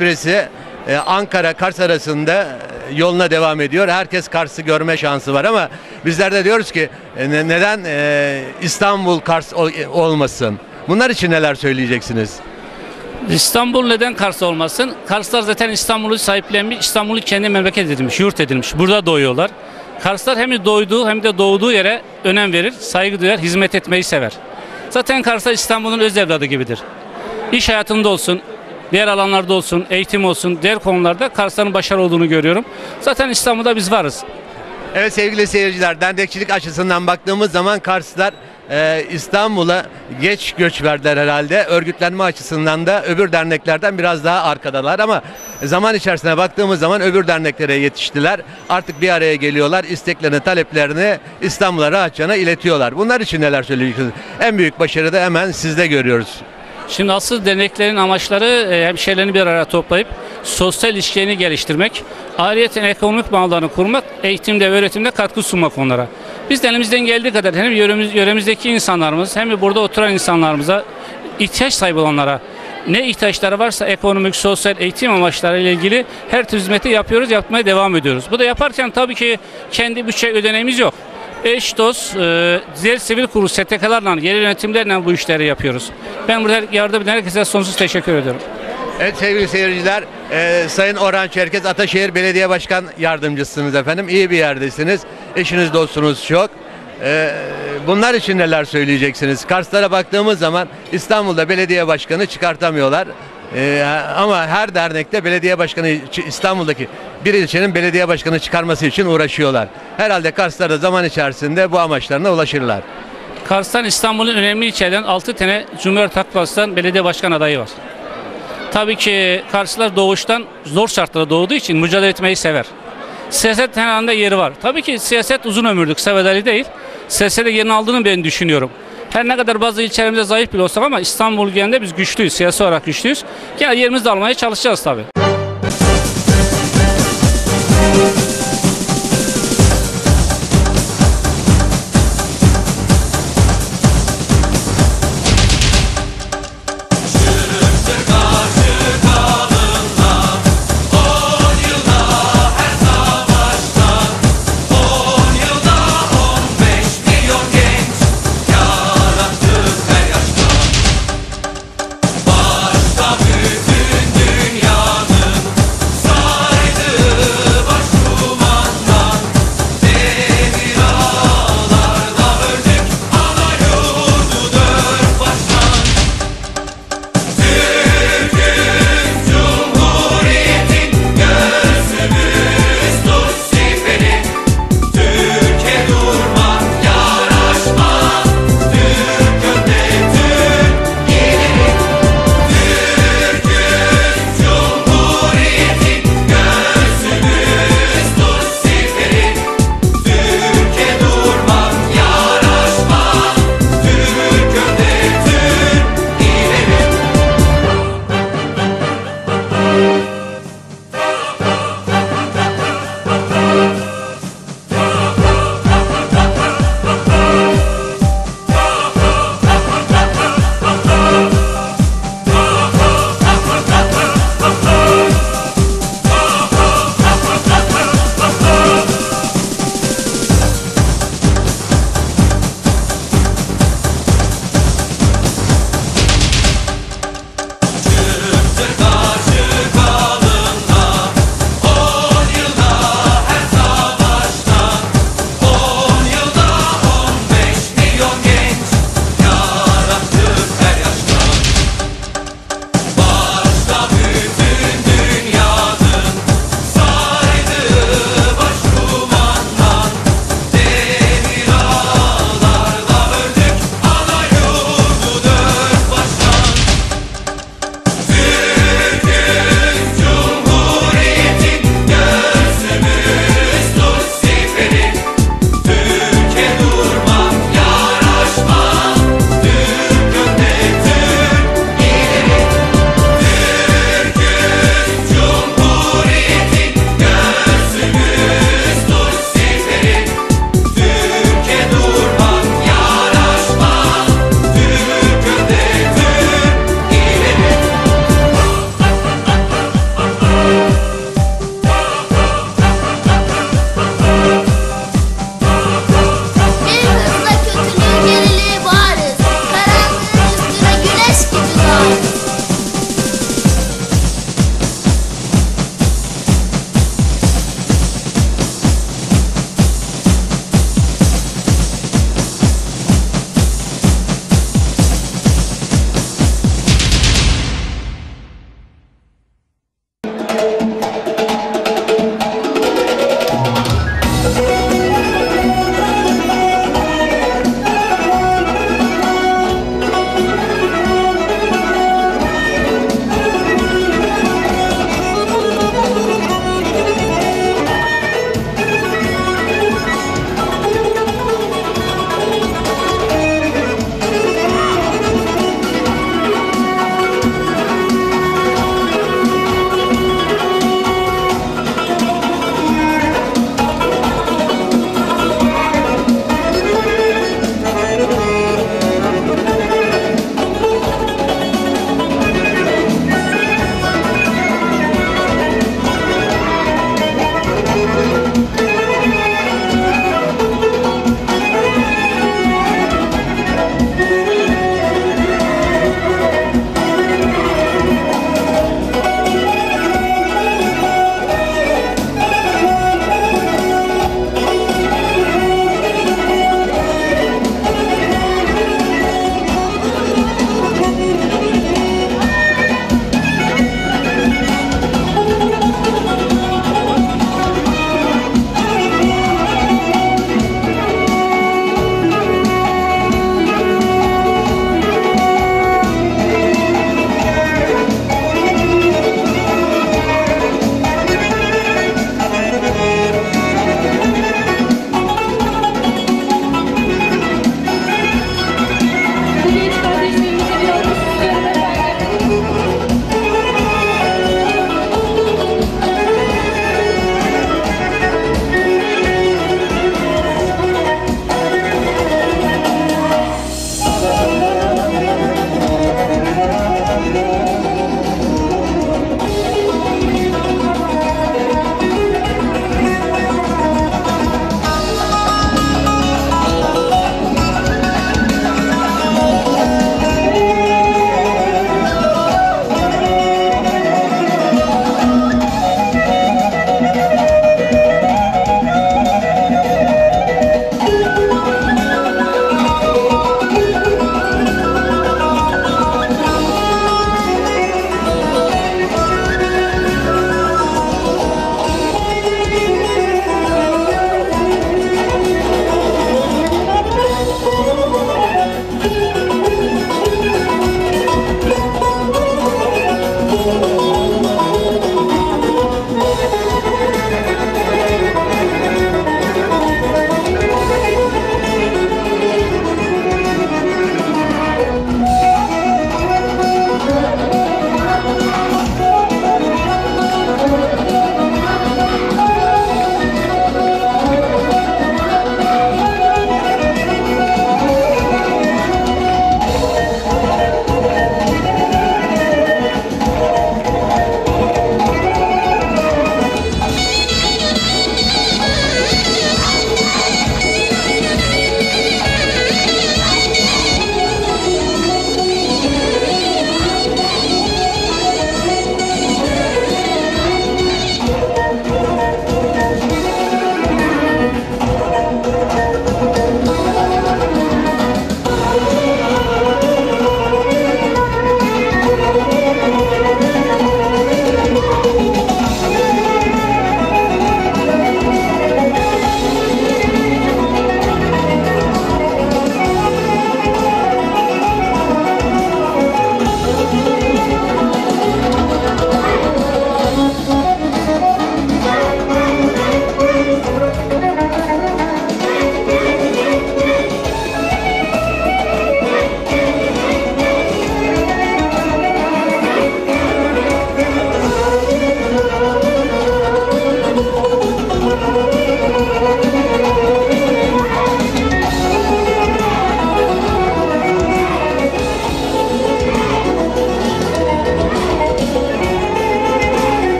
Ekspresi e, Ankara Kars arasında e, yoluna devam ediyor. Herkes Kars'ı görme şansı var ama bizler de diyoruz ki e, ne- neden İstanbul Kars ol- e, olmasın? Bunlar için neler söyleyeceksiniz? İstanbul neden Kars olmasın? Karslar zaten İstanbul'u sahiplenmiş, İstanbul'u kendi memleket edilmiş, yurt edilmiş. Burada doğuyorlar. Karslar hem doğduğu hem de doğduğu yere önem verir, saygı duyar, hizmet etmeyi sever. Zaten Karslar İstanbul'un öz evladı gibidir. İş hayatında olsun, diğer alanlarda olsun, eğitim olsun, diğer konularda Karsların başarılı olduğunu görüyorum. Zaten İstanbul'da biz varız. Evet sevgili seyirciler, dernekçilik açısından baktığımız zaman Karslar e, İstanbul'a geç göç verdiler herhalde. Örgütlenme açısından da öbür derneklerden biraz daha arkadalar ama zaman içerisine baktığımız zaman öbür derneklere yetiştiler. Artık bir araya geliyorlar. isteklerini, taleplerini İstanbul'a rahatçana iletiyorlar. Bunlar için neler söyleyeceksiniz? En büyük başarı da hemen sizde görüyoruz. Şimdi asıl derneklerin amaçları e, hemşehrilerini bir araya toplayıp sosyal ilişkilerini geliştirmek, ayrıyeten ekonomik bağlarını kurmak, eğitimde ve öğretimde katkı sunmak onlara. Biz de elimizden geldiği kadar hem yöremiz, yöremizdeki insanlarımız hem de burada oturan insanlarımıza ihtiyaç sahibi olanlara ne ihtiyaçları varsa ekonomik, sosyal, eğitim amaçları ile ilgili her tür hizmeti yapıyoruz, yapmaya devam ediyoruz. Bu da yaparken tabii ki kendi bütçe ödeneğimiz yok. Eş, dost, e, diğer sivil kuruluş, STK'larla, yerel yönetimlerle bu işleri yapıyoruz. Ben burada yardım eden herkese sonsuz teşekkür ediyorum. Evet sevgili seyirciler, e, Sayın Orhan Çerkez Ataşehir Belediye Başkan Yardımcısınız efendim. İyi bir yerdesiniz. Eşiniz dostunuz çok. E, bunlar için neler söyleyeceksiniz? Karslara baktığımız zaman İstanbul'da belediye başkanı çıkartamıyorlar. E, ama her dernekte belediye başkanı İstanbul'daki bir ilçenin belediye başkanı çıkarması için uğraşıyorlar. Herhalde Karslar da zaman içerisinde bu amaçlarına ulaşırlar. Kars'tan İstanbul'un önemli ilçelerden 6 tane Cumhuriyet Halk Partisi'nden belediye başkan adayı var. Tabii ki Karslılar doğuştan zor şartlarda doğduğu için mücadele etmeyi sever. Siyaset her anda yeri var. Tabii ki siyaset uzun ömürlü, kısa bedeli değil. Siyasete yerini aldığını ben düşünüyorum. Her ne kadar bazı ilçelerimizde zayıf bile olsak ama İstanbul genelinde biz güçlüyüz, siyasi olarak güçlüyüz. Gene yerimizi de almaya çalışacağız tabii.